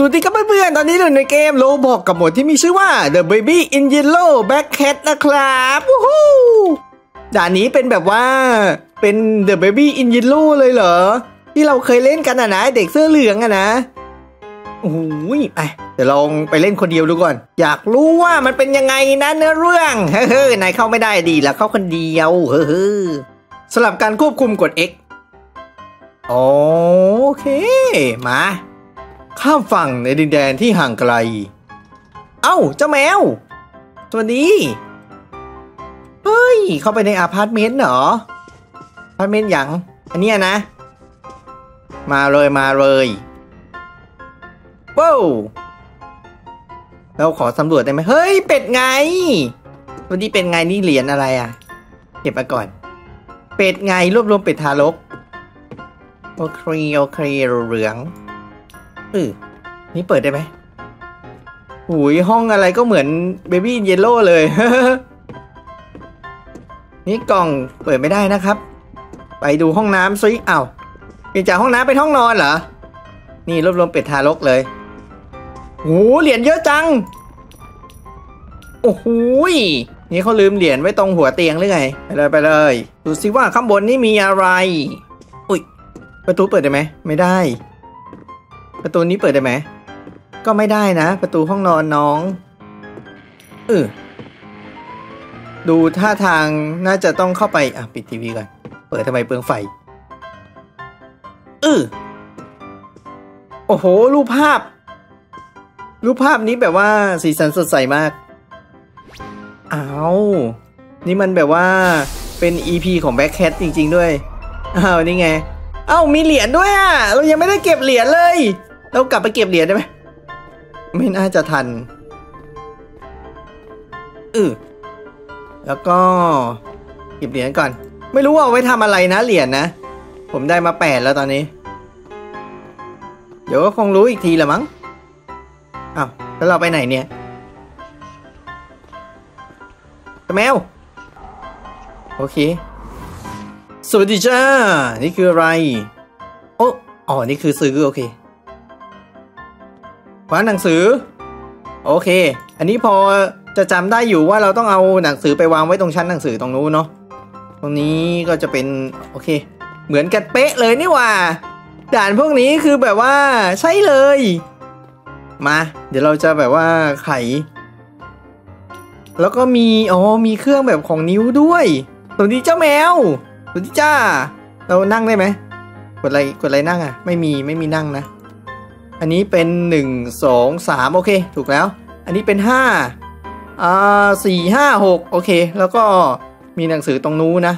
สวัสดีครับเพื่อนๆ ตอนนี้เราในเกมโลบอกกับหมวดที่มีชื่อว่า The Baby in Yellow Back Cat นะครับวู้ฮู้ด่านนี้เป็นแบบว่าเป็น The Baby in Yellow เลยเหรอ ที่เราเคยเล่นกันอะนะ เด็กเสื้อเหลืองอะนะโอ้โหไปเดี๋ยวลองไปเล่นคนเดียวดูก่อน อยากรู้ว่ามันเป็นยังไงนะเนื้อเรื่อง เฮ้ยนายเข้าไม่ได้ดีแล้วเข้าคนเดียว เฮ้ยสลับการควบคุมกด X โอเค มา ข้ามฝั่งในดินแดนที่ห่างไกล เอ้า เจ้าแมวสวัสดีเฮ้ย เข้าไปในอพาร์ตเมนต์เหรออพาร์ตเมนต์หยังอันเนี้ยนะ มาเลยมาเลยว้าวเราขอสำรวจได้ไหมเฮ้ย เป็นไง วันนี้เป็นไงนี่เหรียญอะไรอะ เก็บไปก่อน เป็ดไงรวบรวมเป็ดทารก โอเคโอเคเหลือง เออนี่เปิดได้ไหมหุยห้องอะไรก็เหมือนเบบี้เยลโล่เลย นี่กล่องเปิดไม่ได้นะครับ ไปดูห้องน้ำซิอ้าวเปลี่ยนจากห้องน้ำเป็นห้องนอนเหรอ นี่รวบรวมเป็ดทารกเลยโอ้เหรียญเยอะจัง โอ้โหนี่เขาลืมเหรียญไว้ตรงหัวเตียงหรือไง ไปเลยไปเลย ดูสิว่าข้างบนนี่มีอะไร อุ้ย ประตูเปิดได้ไหม ไม่ได้ ประตูนี้เปิดได้ไหม ก็ไม่ได้นะ ประตูห้องนอนน้องเออดูท่าทางน่าจะต้องเข้าไปอะปิดทีวีก่อน เปิดทำไมเปลืองไฟเออโอ้โห รูปภาพ รูปภาพนี้แบบว่าสีสันสดใสมากอ้าวนี่มันแบบว่าเป็น EP ของ Back Cat จริง ๆ ด้วยอ้าวนี่ไง เอ้ามีเหรียญด้วยอะ เรายังไม่ได้เก็บเหรียญเลย เรากลับไปเก็บเหรียญได้ไหม ไม่น่าจะทันอือแล้วก็เก็บเหรียญก่อน ไม่รู้ว่าเอาไว้ทำอะไรนะเหรียญนะ ผมได้มาแปดแล้วตอนนี้ เดี๋ยวก็คงรู้อีกทีละมั้งอ้าวแล้วเราไปไหนเนี่ยแมว โอเค สวัสดีจ้า นี่คืออะไร โอ้อ๋อ นี่คือซื้อ โอเค ควาหนังสือ โอเค อันนี้พอจะจำได้อยู่ว่าเราต้องเอาหนังสือไปวางไว้ตรงชั้นหนังสือตรงนู้นเนาะตรงนี้ก็จะเป็นโอเค เหมือนกันเป๊ะเลยนี่หว่า ด่านพวกนี้คือแบบว่าใช่เลย มา เดี๋ยวเราจะแบบว่าไข แล้วก็มีอ๋อมีเครื่องแบบของนิ้วด้วยสวัสดีเจ้าแมวสวัสดีจ้า เรานั่งได้ไหมกดอะไรกดอะไรนั่งอะ ไม่มีไม่มีนั่งนะ อันนี้เป็นหนึ่งสองสามโอเค ถูกแล้ว อันนี้เป็นห้าอ่าสี่ห้าหกโอเค แล้วก็มีหนังสือตรงนู้นนะ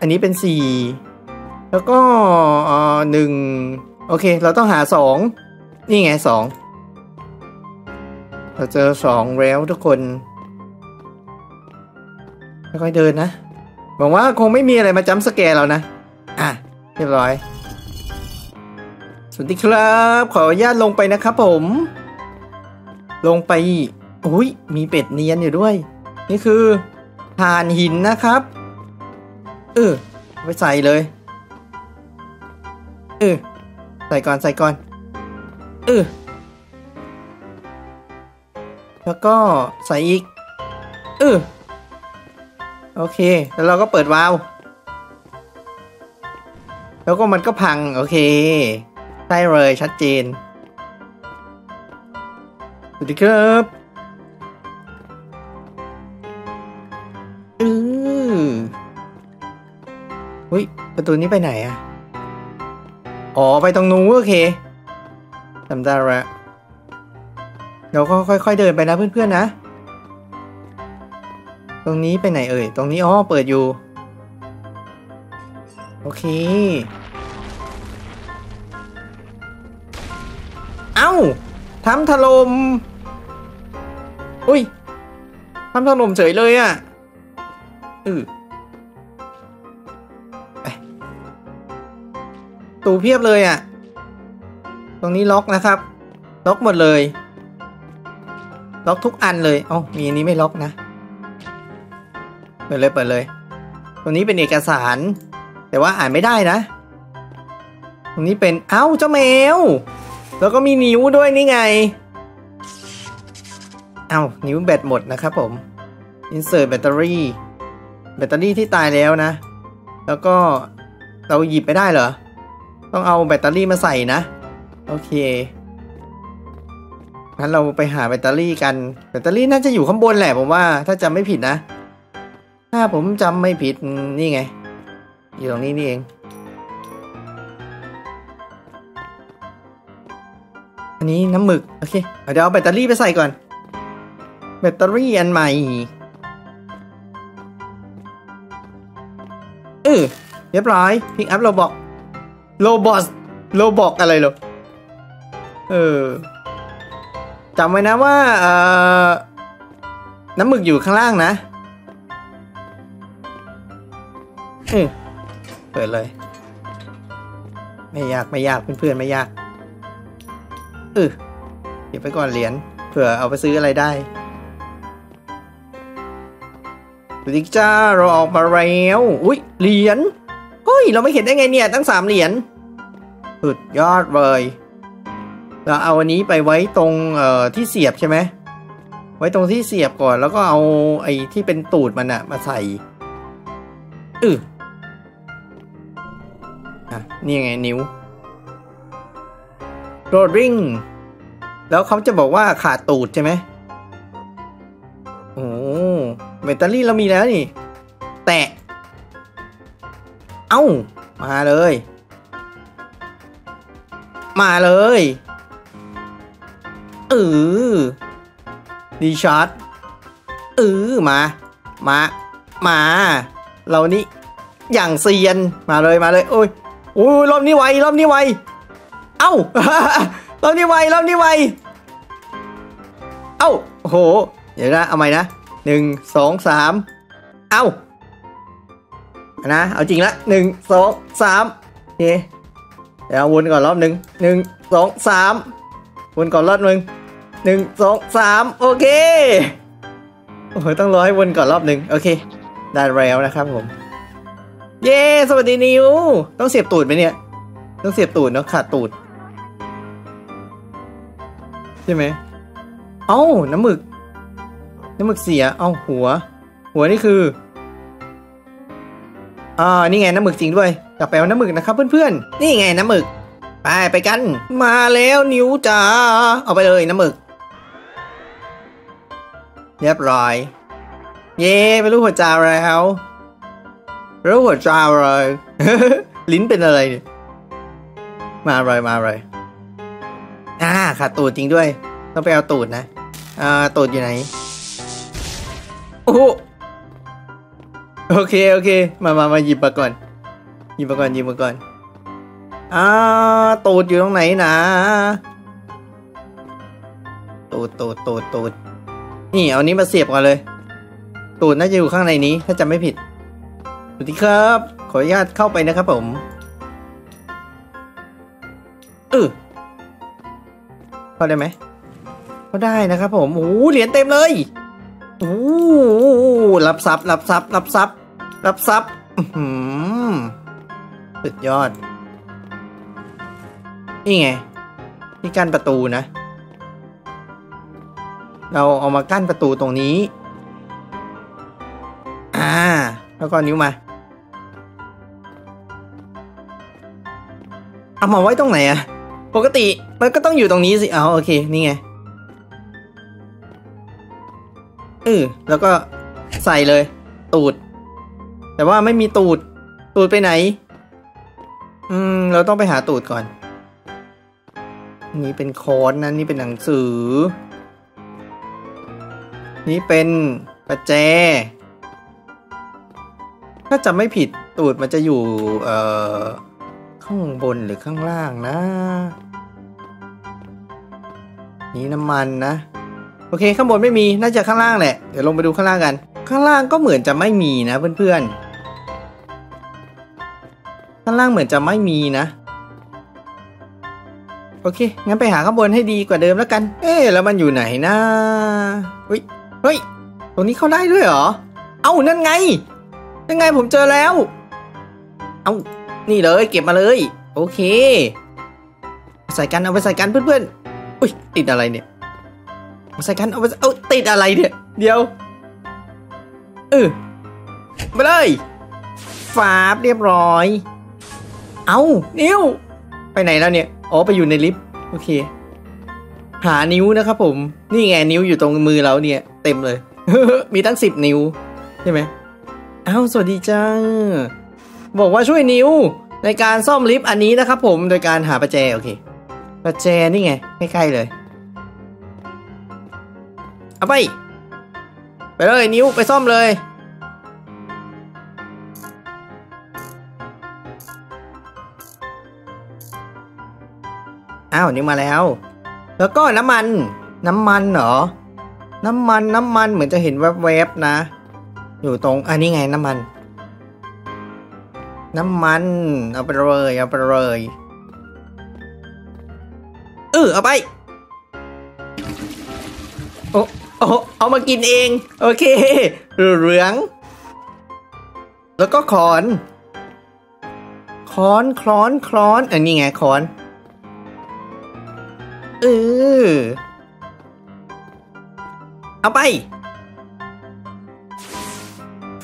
อันนี้เป็นสี่แล้วก็อ่าหนึ่งโอเค เราต้องหาสองนี่ไงสองเราเจอสองแล้วทุกคนค่อยๆเดินนะหวังว่าคงไม่มีอะไรมาจำสแกร์เรานะ อะ เรียบร้อย สวัสดีครับ ขออนุญาตลงไปนะครับผม ลงไปอุ้ยมีเป็ดเนียนอยู่ด้วย นี่คือฐานหินนะครับ เออไปใส่เลยเออใส่ก่อนใส่ก่อนเออแล้วก็ใส่อีกเออโอเค แล้วเราก็เปิดวาล์วแล้วก็มันก็พัง โอเค ใช่เลยชัดเจน สวัสดีครับอืออุ้ยประตูนี้ไปไหนอะอ๋อ ไปตรงนู้นโอเคจำได้ละเราก็ค่อยๆเดินไปนะเพื่อนๆนะ ตรงนี้ไปไหนเอ่ย ตรงนี้อ๋อเปิดอยู่ โอเค เอ้าทำถลม่มอุ้ยทำถล่มเฉยเลยอะ่ะอือตูเพียบเลยอะ่ะ ตรงนี้ล็อกนะครับ ล็อกหมดเลย ล็อกทุกอันเลยอ๋อมีอันนี้ไม่ล็อกนะ เปิดเลยเปิดเลย ตรงนี้เป็นเอกสาร แต่ว่าอ่านไม่ได้นะ ตรงนี้เป็น เอ้าเจ้าแมว แล้วก็มีนิ้วด้วยนี่ไง เอ้านิ้วแบตหมดนะครับผม insert แบตเตอรี่แบตเตอรี่ที่ตายแล้วนะ แล้วก็เราหยิบไม่ได้เหรอ ต้องเอาแบตเตอรี่มาใส่นะ โอเค งั้นเราไปหาแบตเตอรี่กัน แบตเตอรี่น่าจะอยู่ข้างบนแหละผมว่า ถ้าจำไม่ผิดนะ ถ้าผมจำไม่ผิดนี่ไง อยู่ตรงนี้นี่เอง อันนี้น้ำหมึก โอเค เดี๋ยวเอาแบตเตอรี่ไปใส่ก่อน แบตเตอรี่อันใหม่ เออเรียบร้อย pick up robot robot robot อะไรหรอ เออจำไว้นะว่าเอ่อน้ำหมึกอยู่ข้างล่างนะเออเปิดเลย ไม่ยากไม่ยากเพื่อนๆไม่ยาก เออเก็บไปก่อนเหรียญเผื่อเอาไปซื้ออะไรได้สวัสดีจ้าเราออกมาแล้วอุ้ยเหรียญเฮ้ยเราไม่เห็นได้ไงเนี่ยตั้งสามเหรียญสุดยอดเลยเราเอาอันนี้ไปไว้ตรงเอ่อที่เสียบใช่ไหมไว้ตรงที่เสียบก่อนแล้วก็เอาไอ้ที่เป็นตูดมันอะมาใส่อืออะนี่ไงนิ้ว โรดริงแล้วเขาจะบอกว่าขาดตูดใช่ไหมโอ้แบตเตอรี่เรามีแล้วนี่ แตะ เอ้า มาเลย มาเลยเออดีชาร์จเออมา มา มา เรานี่อย่างเซียน มาเลยมาเลย โอ้ยโอ้ยรอบนี้ไวรอบนี้ไว เอ้าเรอบนี้ไวเรอบนี้ไวเอ้าโห เดี๋ยวนะ เอาใหม่นะหนึ่งสองสามเอ้านะ เอาจริงละหนึ่งสองสามโอเคเดี๋ยววนก่อนรอบหนึ่งหนึ่งสองสามวนก่อนรอบหนึ่งหนึ่งสองสามโอเค โอ้โหต้องรอให้วนก่อนรอบหนึ่งโอเค ได้แล้วนะครับผม เย้ สวัสดีนิว ต้องเสียบตูดไหมเนี่ย ต้องเสียบตูดเนาะขาดตูด ใช่ไหม เอ้า น้ำหมึก น้ำหมึกเสีย เอ้าหัว หัวนี่คือ อ่า นี่ไงน้ำหมึกจริงด้วย กลับไปเอาน้ำหมึกนะครับเพื่อนๆ นี่ไงน้ำหมึก ไปไปกัน มาแล้วนิ้วจ๋า เอาไปเลยน้ำหมึก เรียบร้อย เย้ไปรู้หัวจ่าแล้วรู้หัวจ่าเลยลิ้นเป็นอะไรเนี่ยมาเลยมาเลย อ่าขาดตูดจริงด้วย ต้องไปเอาตูดนะอ่าตูดอยู่ไหน โอ้โหโอเค โอเค มามามาหยิบมาก่อน หยิบมาก่อนหยิบมาก่อนอ่าตูดอยู่ตรงไหนนะ ตูดตูดตูดตูดนี่เอานี้มาเสียบก่อนเลย ตูดน่าจะอยู่ข้างในนี้ ถ้าจำไม่ผิดสวัสดีครับ ขออนุญาตเข้าไปนะครับผมเออ เข้าได้ไหมเขาได้นะครับผมโอ้โหเหรียญเต็มเลยโอ้โหรับทรัพย์รับทรัพย์รับทรัพย์รับทรัพย์อื้อหือสุดยอด นี่ไง นี่กั้นประตูนะ เราเอามากั้นประตูตรงนี้ อ่า แล้วก็นิ้วมา เอามาไว้ตรงไหนอะ ปกติมันก็ต้องอยู่ตรงนี้สิเอาโอเค นี่ไงเออแล้วก็ใส่เลย ตูด แต่ว่าไม่มีตูด ตูดไปไหน อืม เราต้องไปหาตูดก่อน นี่เป็นค้ดนะนี่เป็นหนังสือ นี่เป็นประแจ ถ้าจำไม่ผิดตูดมันจะอยู่ เอ่อ ข้างบนหรือข้างล่างนะ นี่น้ำมันนะ โอเคข้างบนไม่มีน่าจะข้างล่างแหละ เดี๋ยวลงไปดูข้างล่างกัน ข้างล่างก็เหมือนจะไม่มีนะเพื่อนๆ ข้างล่างเหมือนจะไม่มีนะ โอเค งั้นไปหาข้างบนให้ดีกว่าเดิมแล้วกัน เอ๊ะแล้วมันอยู่ไหนนะเฮ้ยเฮ้ยตรงนี้เข้าได้ด้วยเหรอ เอ้านั่นไง นั่นไงผมเจอแล้ว เอานี่เลยเก็บมาเลย โอเค ใส่กันเอาไปใส่กันเพื่อนๆ อุ้ยติดอะไรเนี่ยเอาใส่กันเอาไปเอาติดอะไรเนี่ยเดี๋ยวเออไปเลยฟาบเรียบร้อย เอานิ้ว ไปไหนแล้วเนี่ยอ๋อไปอยู่ในลิฟต์โอเค หานิ้วนะครับผม นี่ไงนิ้วอยู่ตรงมือเราเนี่ย เต็มเลย มีตั้งสิบนิ้วใช่ไหมอ้าวสวัสดีจ้าบอกว่าช่วยนิ้วในการซ่อมลิฟต์อันนี้นะครับผมโดยการหาประแจโอเค ประแจนี่ไงใกล้ๆเลย เอาไป ไปเลยนิ้วไปซ่อมเลย อ้าวนิ้วมาแล้ว แล้วก็น้ำมัน น้ำมันเหรอ น้ำมันน้ำมันเหมือนจะเห็นแวบๆนะ อยู่ตรงอันนี้ไงน้ำมัน น้ำมัน เอาไปเลยเอาไปเลย ออเอาไป โอ้โอ้เอามากินเอง โอเคเหลือง แล้วก็ขอนคอนคลอนคลอนอันนี้ไงคอนเออเอาไป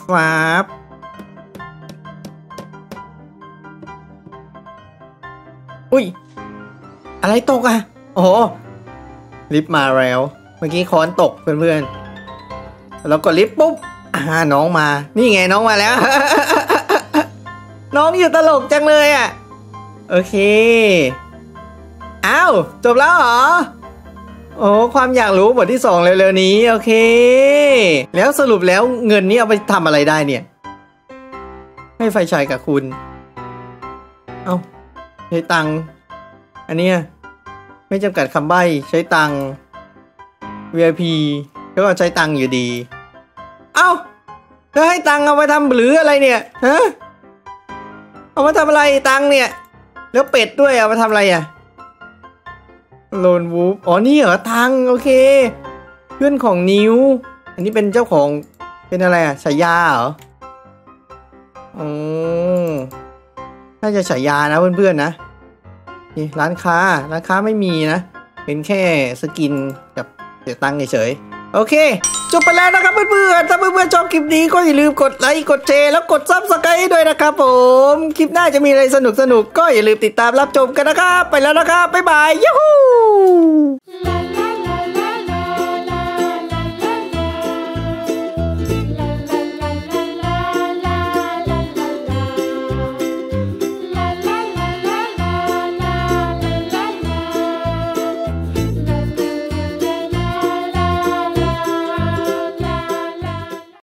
ฟาบอุ้ย อะไรตกอะ โอ้ลิฟต์มาแล้ว เมื่อกี้ค้อนตกเพื่อนๆแล้วก็ลิฟต์ปุ๊บอ่าน้องมา นี่ไงน้องมาแล้ว น้องอยู่ตลกจังเลยอะ โอเค อ้าว จบแล้วเหรอ โอ้ความอยากรู้บทที่สองเร็วๆนี้ โอเค แล้วสรุปแล้วเงินนี้เอาไปทำอะไรได้เนี่ย ให้ไฟฉายกับคุณ เอาใช้ตังค์อันนี้ ไม่จำกัดคำใบ้ใช้ตัง VIP ก็ใช้ตังอยู่ดี เอ้าแล้วให้ตังเอาไปทำหรืออะไรเนี่ยฮะเอามาทำอะไรตังเนี่ย แล้วเป็ดด้วยเอามาทำอะไรอะโลนวูฟอ๋อนี่เหรอตังโอเค เพื่อนของนิวอันนี้เป็นเจ้าของเป็นอะไรอะฉายาเหรออ๋อน่าจะฉายานะเพื่อนๆนะ นี่ร้านค้าร้านค้าไม่มีนะ เป็นแค่ skin กับเสียตังค์เฉยๆโอเค จบไปแล้วนะครับเพื่อนๆถ้าเพื่อนๆชอบคลิปนี้ก็อย่าลืมกดไลค์กดแชร์แล้วกด subscribe ด้วยนะครับผมคลิปหน้าจะมีอะไรสนุกๆก็อย่าลืมติดตามรับชมกันนะครับ ไปแล้วนะครับบ๊ายบายยูฮู